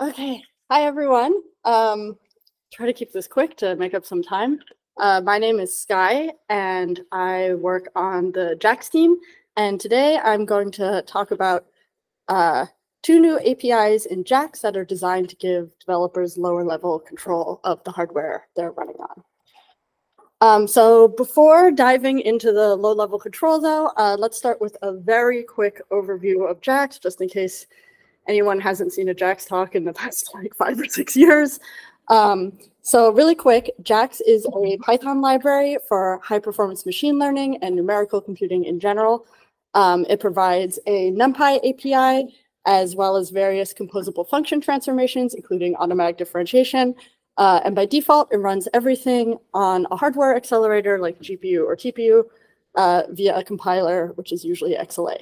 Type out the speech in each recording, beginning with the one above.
Okay. Hi, everyone. Um, try to keep this quick to make up some time. Uh, my name is Sky, and I work on the JAX team. And today I'm going to talk about uh, two new APIs in JAX that are designed to give developers lower level control of the hardware they're running on. Um, so before diving into the low level control though, uh, let's start with a very quick overview of JAX, just in case anyone hasn't seen a JAX talk in the past like five or six years. Um, so really quick, JAX is a Python library for high performance machine learning and numerical computing in general. Um, it provides a NumPy API as well as various composable function transformations, including automatic differentiation. Uh, and by default, it runs everything on a hardware accelerator like GPU or TPU uh, via a compiler, which is usually XLA.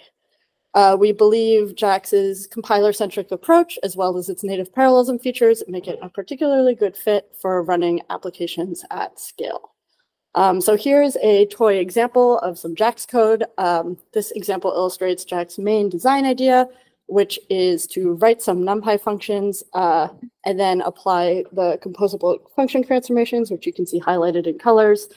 Uh, we believe JAX's compiler-centric approach, as well as its native parallelism features, make it a particularly good fit for running applications at scale. Um, so here's a toy example of some JAX code. Um, this example illustrates JAX's main design idea, which is to write some NumPy functions uh, and then apply the composable function transformations, which you can see highlighted in colors.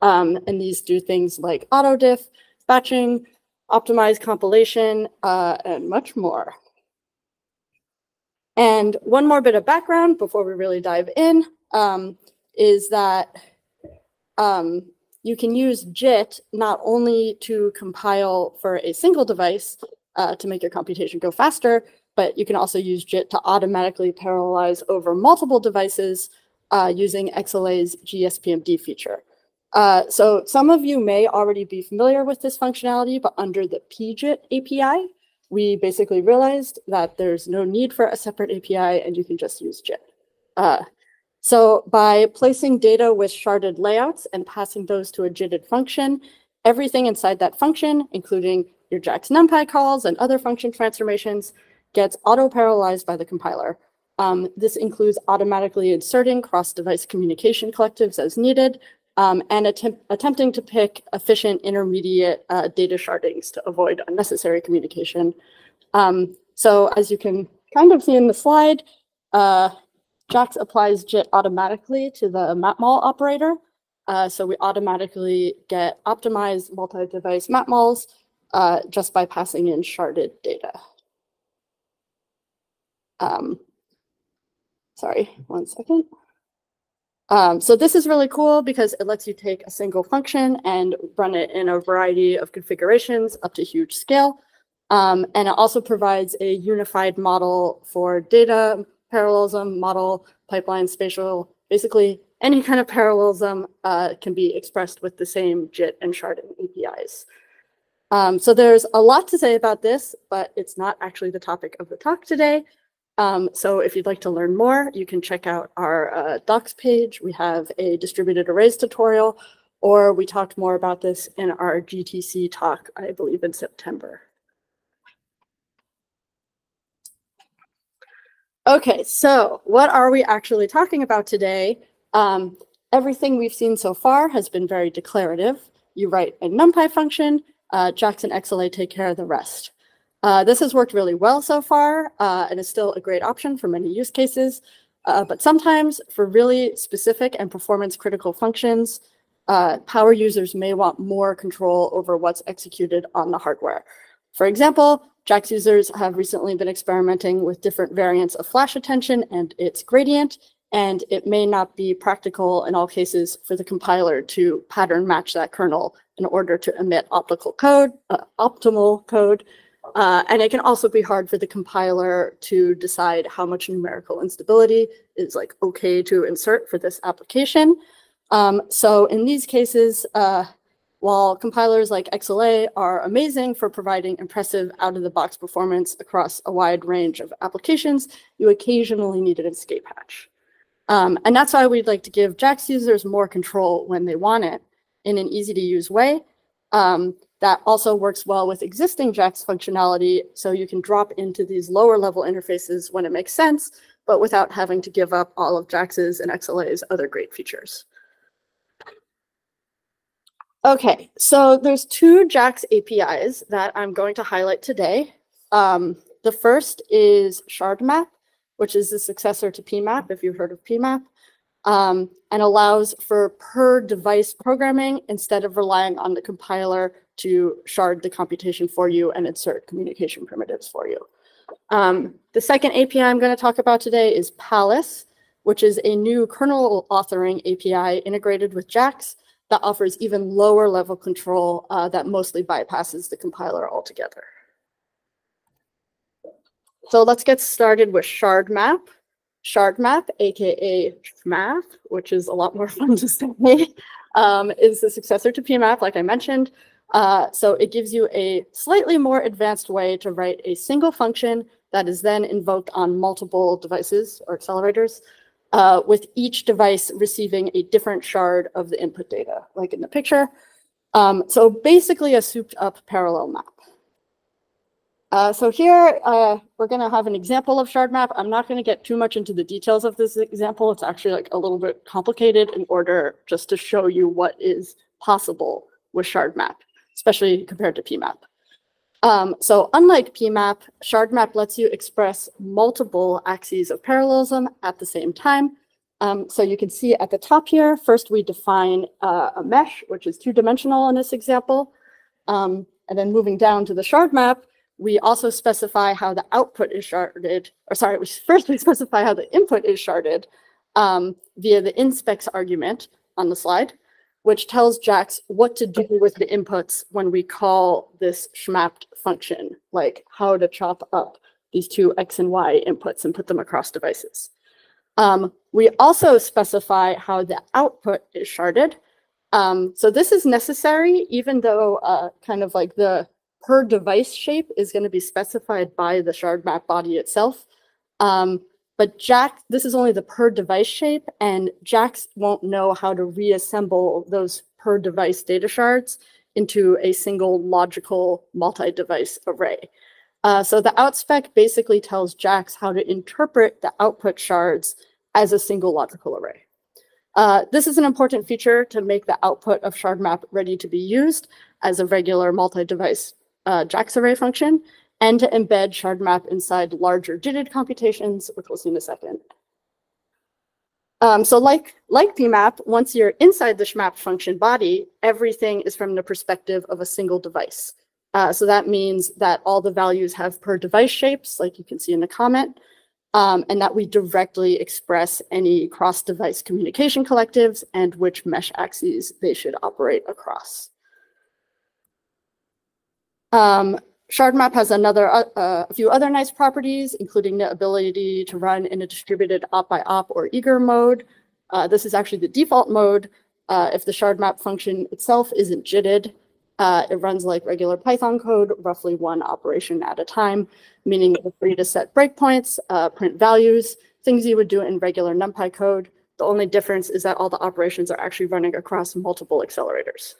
Um, and these do things like autodiff, batching, optimized compilation, uh, and much more. And one more bit of background before we really dive in um, is that um, you can use JIT not only to compile for a single device uh, to make your computation go faster, but you can also use JIT to automatically parallelize over multiple devices uh, using XLA's GSPMD feature. Uh, so some of you may already be familiar with this functionality, but under the pjit API, we basically realized that there's no need for a separate API and you can just use JIT. Uh, so by placing data with sharded layouts and passing those to a JITted function, everything inside that function, including your JAX NumPy calls and other function transformations, gets auto-parallelized by the compiler. Um, this includes automatically inserting cross-device communication collectives as needed, um, and attempt, attempting to pick efficient intermediate uh, data shardings to avoid unnecessary communication. Um, so as you can kind of see in the slide, uh, JAX applies JIT automatically to the matmul operator. Uh, so we automatically get optimized multi-device matmuls uh, just by passing in sharded data. Um, sorry, one second. Um, so this is really cool because it lets you take a single function and run it in a variety of configurations up to huge scale. Um, and it also provides a unified model for data parallelism, model, pipeline, spatial, basically any kind of parallelism uh, can be expressed with the same JIT and sharding APIs. Um, so there's a lot to say about this, but it's not actually the topic of the talk today. Um, so if you'd like to learn more, you can check out our uh, docs page. We have a distributed arrays tutorial, or we talked more about this in our GTC talk, I believe in September. Okay, so what are we actually talking about today? Um, everything we've seen so far has been very declarative. You write a NumPy function, uh, and XLA take care of the rest. Uh, this has worked really well so far uh, and is still a great option for many use cases. Uh, but sometimes for really specific and performance critical functions, uh, power users may want more control over what's executed on the hardware. For example, JAX users have recently been experimenting with different variants of flash attention and its gradient, and it may not be practical in all cases for the compiler to pattern match that kernel in order to emit optical code, uh, optimal code uh, and it can also be hard for the compiler to decide how much numerical instability is like okay to insert for this application. Um, so in these cases, uh, while compilers like XLA are amazing for providing impressive out-of-the-box performance across a wide range of applications, you occasionally need an escape hatch. Um, and that's why we'd like to give JAX users more control when they want it in an easy-to-use way. Um, that also works well with existing JAX functionality, so you can drop into these lower level interfaces when it makes sense, but without having to give up all of JAX's and XLA's other great features. Okay, so there's two JAX APIs that I'm going to highlight today. Um, the first is ShardMap, which is the successor to PMAP, if you've heard of PMAP, um, and allows for per device programming instead of relying on the compiler to shard the computation for you and insert communication primitives for you. Um, the second API I'm going to talk about today is Pallas, which is a new kernel authoring API integrated with JAX that offers even lower level control uh, that mostly bypasses the compiler altogether. So let's get started with shard map. Shard map, aka SHMAP, which is a lot more fun to say, um, is the successor to PMAP, like I mentioned. Uh, so it gives you a slightly more advanced way to write a single function that is then invoked on multiple devices or accelerators, uh, with each device receiving a different shard of the input data, like in the picture. Um, so basically a souped up parallel map. Uh, so here, uh, we're going to have an example of shard map. I'm not going to get too much into the details of this example. It's actually like a little bit complicated in order just to show you what is possible with shard map especially compared to PMAP. Um, so unlike PMAP, ShardMap lets you express multiple axes of parallelism at the same time. Um, so you can see at the top here, first we define uh, a mesh, which is two-dimensional in this example. Um, and then moving down to the shard map, we also specify how the output is sharded, or sorry, we first we specify how the input is sharded um, via the inspecs argument on the slide which tells JAX what to do with the inputs when we call this shmapped function, like how to chop up these two X and Y inputs and put them across devices. Um, we also specify how the output is sharded. Um, so this is necessary, even though uh, kind of like the per device shape is going to be specified by the shard map body itself. Um, but Jack, this is only the per device shape, and JAX won't know how to reassemble those per device data shards into a single logical multi-device array. Uh, so the outspec basically tells JAX how to interpret the output shards as a single logical array. Uh, this is an important feature to make the output of shard map ready to be used as a regular multi-device uh, JAX array function, and to embed shard map inside larger JITted computations, which we'll see in a second. Um, so like, like PMAP, once you're inside the SHMAP function body, everything is from the perspective of a single device. Uh, so that means that all the values have per device shapes, like you can see in the comment, um, and that we directly express any cross-device communication collectives and which mesh axes they should operate across. Um, ShardMap has another uh, uh, a few other nice properties, including the ability to run in a distributed op by op or eager mode. Uh, this is actually the default mode. Uh, if the ShardMap function itself isn't JITted, uh, it runs like regular Python code, roughly one operation at a time, meaning you're free to set breakpoints, uh, print values, things you would do in regular NumPy code. The only difference is that all the operations are actually running across multiple accelerators.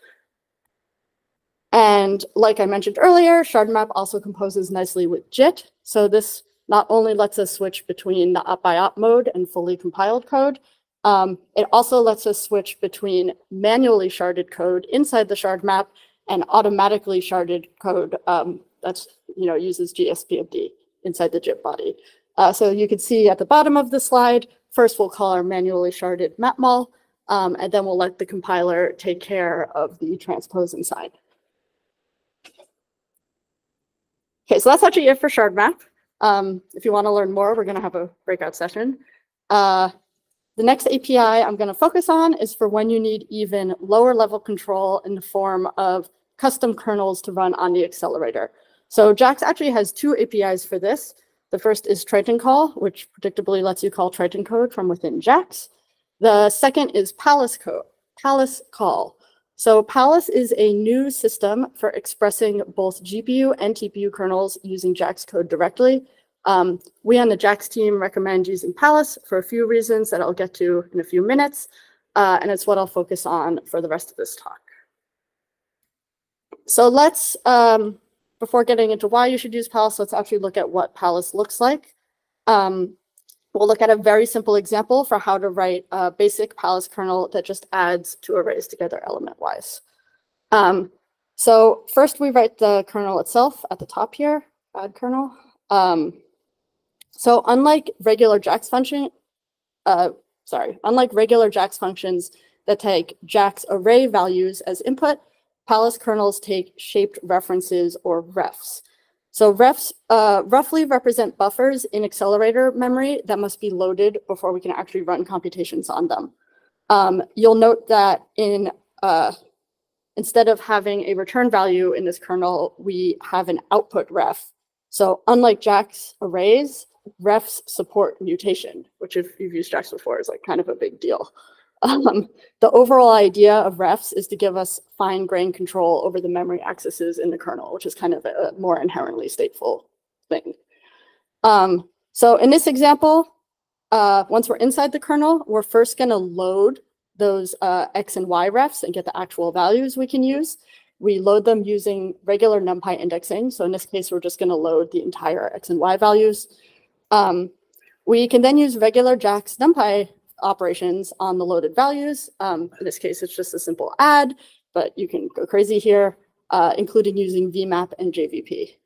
And like I mentioned earlier, ShardMap also composes nicely with JIT. So this not only lets us switch between the op by op mode and fully compiled code, um, it also lets us switch between manually sharded code inside the shard map and automatically sharded code um, that's you know uses GSPMD inside the JIT body. Uh, so you can see at the bottom of the slide, first we'll call our manually sharded matmul, um, and then we'll let the compiler take care of the transpose inside. Okay, so that's actually it for shard map. Um, if you want to learn more, we're going to have a breakout session. Uh, the next API I'm going to focus on is for when you need even lower level control in the form of custom kernels to run on the accelerator. So JAX actually has two APIs for this. The first is Triton call, which predictably lets you call Triton code from within JAX. The second is Pallas, code, Pallas call, so Pallas is a new system for expressing both GPU and TPU kernels using JAX code directly. Um, we on the JAX team recommend using Pallas for a few reasons that I'll get to in a few minutes, uh, and it's what I'll focus on for the rest of this talk. So let's, um, before getting into why you should use Pallas, let's actually look at what Pallas looks like. Um, We'll look at a very simple example for how to write a basic Pallas kernel that just adds two arrays together element-wise. Um, so first we write the kernel itself at the top here, add kernel. Um, So unlike regular JAX function, uh, sorry, unlike regular JAX functions that take JAX array values as input, Pallas kernels take shaped references or refs. So refs uh, roughly represent buffers in accelerator memory that must be loaded before we can actually run computations on them. Um, you'll note that in uh, instead of having a return value in this kernel, we have an output ref. So unlike JAX arrays, refs support mutation, which if you've used JAX before is like kind of a big deal. Um, the overall idea of refs is to give us fine grained control over the memory accesses in the kernel, which is kind of a more inherently stateful thing. Um, so in this example, uh, once we're inside the kernel, we're first going to load those uh, X and Y refs and get the actual values we can use. We load them using regular NumPy indexing. So in this case, we're just going to load the entire X and Y values. Um, we can then use regular JAX NumPy operations on the loaded values. Um, in this case, it's just a simple add, but you can go crazy here, uh, including using VMAP and JVP.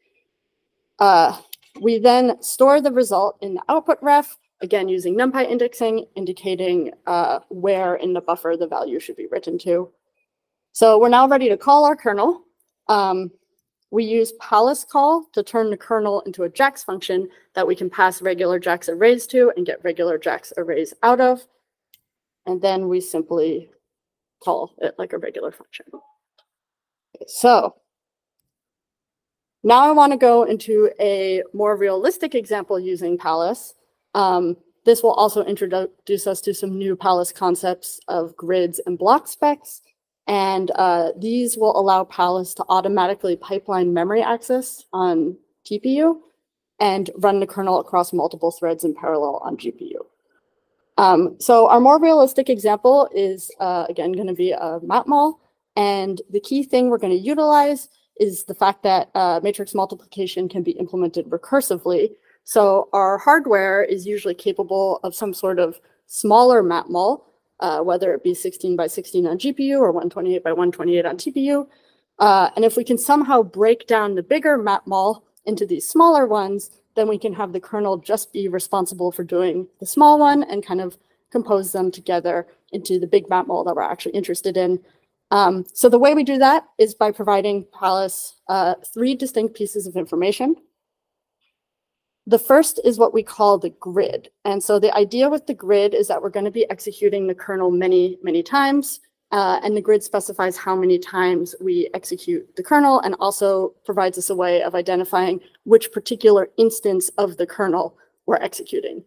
Uh, we then store the result in the output ref, again using NumPy indexing, indicating uh, where in the buffer the value should be written to. So we're now ready to call our kernel. Um, we use Pallas call to turn the kernel into a JAX function that we can pass regular JAX arrays to and get regular JAX arrays out of. And then we simply call it like a regular function. So now I want to go into a more realistic example using Pallas. Um, this will also introduce us to some new Pallas concepts of grids and block specs. And uh, these will allow Pallas to automatically pipeline memory access on TPU and run the kernel across multiple threads in parallel on GPU. Um, so our more realistic example is, uh, again, going to be a matmul. And the key thing we're going to utilize is the fact that uh, matrix multiplication can be implemented recursively. So our hardware is usually capable of some sort of smaller matmul uh, whether it be 16 by 16 on GPU or 128 by 128 on TPU. Uh, and if we can somehow break down the bigger matmul into these smaller ones, then we can have the kernel just be responsible for doing the small one and kind of compose them together into the big matmul that we're actually interested in. Um, so the way we do that is by providing Pallas uh, three distinct pieces of information. The first is what we call the grid. And so the idea with the grid is that we're going to be executing the kernel many, many times. Uh, and the grid specifies how many times we execute the kernel and also provides us a way of identifying which particular instance of the kernel we're executing.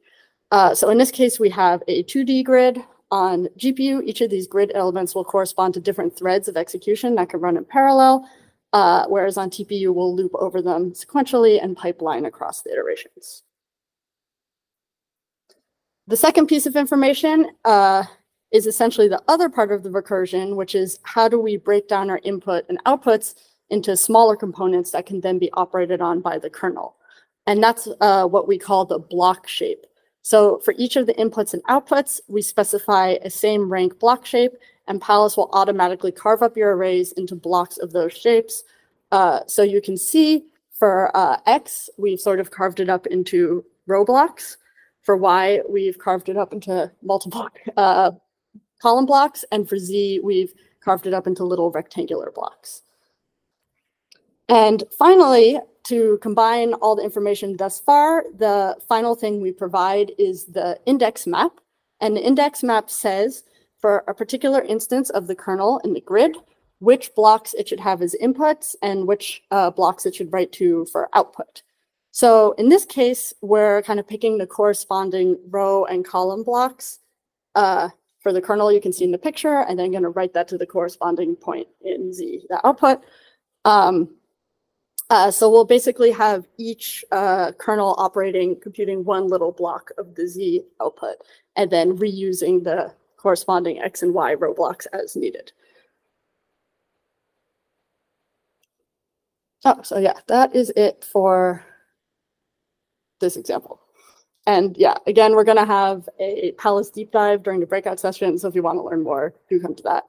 Uh, so in this case, we have a 2D grid on GPU. Each of these grid elements will correspond to different threads of execution that can run in parallel uh, whereas on TPU, we'll loop over them sequentially and pipeline across the iterations. The second piece of information uh, is essentially the other part of the recursion, which is how do we break down our input and outputs into smaller components that can then be operated on by the kernel. And that's uh, what we call the block shape. So for each of the inputs and outputs, we specify a same rank block shape and Pallas will automatically carve up your arrays into blocks of those shapes. Uh, so you can see for uh, X, we've sort of carved it up into row blocks. For Y, we've carved it up into multiple uh, column blocks. And for Z, we've carved it up into little rectangular blocks. And finally, to combine all the information thus far, the final thing we provide is the index map. And the index map says for a particular instance of the kernel in the grid, which blocks it should have as inputs and which uh, blocks it should write to for output. So in this case, we're kind of picking the corresponding row and column blocks uh, for the kernel you can see in the picture, and then going to write that to the corresponding point in Z, the output. Um, uh, so we'll basically have each uh, kernel operating, computing one little block of the Z output, and then reusing the corresponding X and Y row blocks as needed. Oh, so yeah, that is it for this example. And yeah, again, we're going to have a Pallas deep dive during the breakout session. So if you want to learn more, do come to that.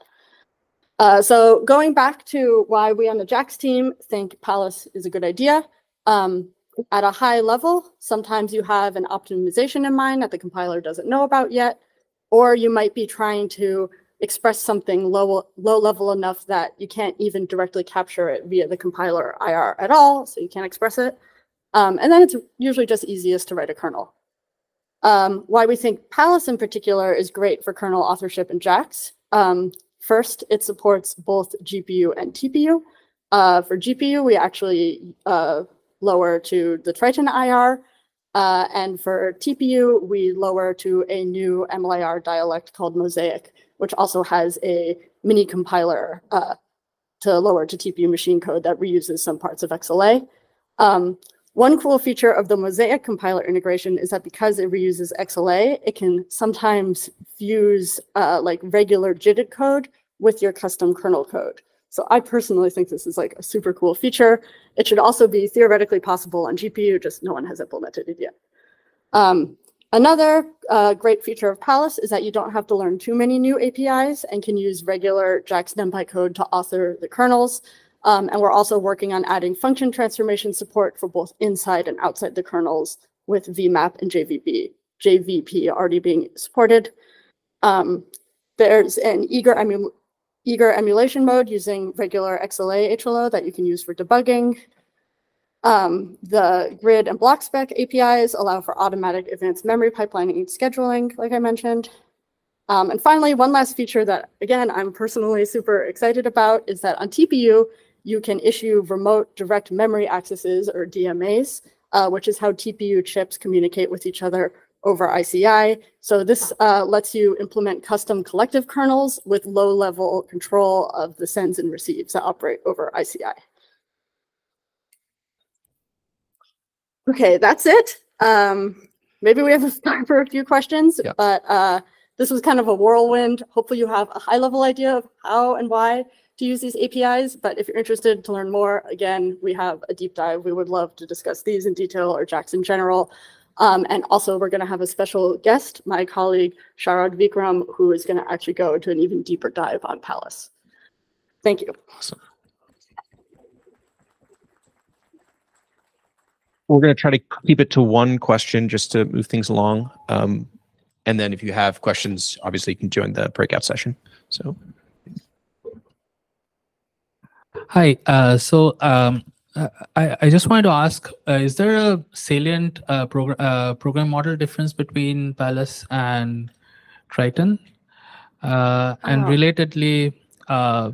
Uh, so going back to why we on the JAX team think Pallas is a good idea. Um, at a high level, sometimes you have an optimization in mind that the compiler doesn't know about yet, or you might be trying to express something low, low level enough that you can't even directly capture it via the compiler IR at all, so you can't express it. Um, and then it's usually just easiest to write a kernel. Um, why we think Pallas in particular is great for kernel authorship in JAX. Um, first, it supports both GPU and TPU. Uh, for GPU, we actually uh, lower to the Triton IR, uh, and for TPU, we lower to a new MLIR dialect called Mosaic, which also has a mini compiler uh, to lower to TPU machine code that reuses some parts of XLA. Um, one cool feature of the Mosaic compiler integration is that because it reuses XLA, it can sometimes fuse uh, like regular JITted code with your custom kernel code. So I personally think this is like a super cool feature. It should also be theoretically possible on GPU, just no one has implemented it yet. Um, Another uh, great feature of Pallas is that you don't have to learn too many new APIs and can use regular JAX NumPy code to author the kernels. Um, and we're also working on adding function transformation support for both inside and outside the kernels with VMAP and JVP, JVP already being supported. Um, there's an eager, emu eager emulation mode using regular XLA HLO that you can use for debugging. Um, the grid and block spec APIs allow for automatic advanced memory pipelining and scheduling, like I mentioned. Um, and finally, one last feature that, again, I'm personally super excited about is that on TPU, you can issue remote direct memory accesses or DMAs, uh, which is how TPU chips communicate with each other over ICI. So this uh, lets you implement custom collective kernels with low-level control of the sends and receives that operate over ICI. Okay, that's it. Um, maybe we have time for a few questions, yeah. but uh, this was kind of a whirlwind. Hopefully you have a high level idea of how and why to use these APIs. But if you're interested to learn more, again, we have a deep dive. We would love to discuss these in detail or JAX in general. Um, and also we're going to have a special guest, my colleague Sharad Vikram, who is going to actually go into an even deeper dive on Pallas. Thank you. Awesome. We're going to try to keep it to one question just to move things along. Um, and then if you have questions, obviously you can join the breakout session. So. Hi. Uh, so um, I, I just wanted to ask, uh, is there a salient uh, program uh, program model difference between Pallas and Triton? Uh, and oh. relatedly, uh,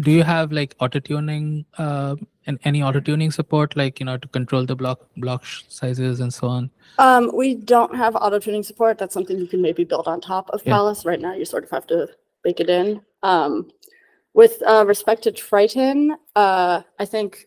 do you have like auto tuning uh, and any auto tuning support, like you know, to control the block block sizes and so on? Um, we don't have auto tuning support. That's something you can maybe build on top of yeah. Pallas. Right now, you sort of have to bake it in. Um, with uh, respect to Triton, uh, I think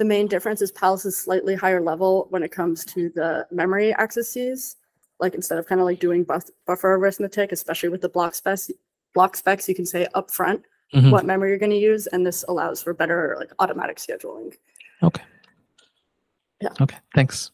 the main difference is Pallas is slightly higher level when it comes to the memory accesses. Like instead of kind of like doing buff buffer arithmetic, especially with the block specs, block specs, you can say upfront mm-hmm. what memory you're going to use, and this allows for better like automatic scheduling. Okay. Yeah. Okay. Thanks.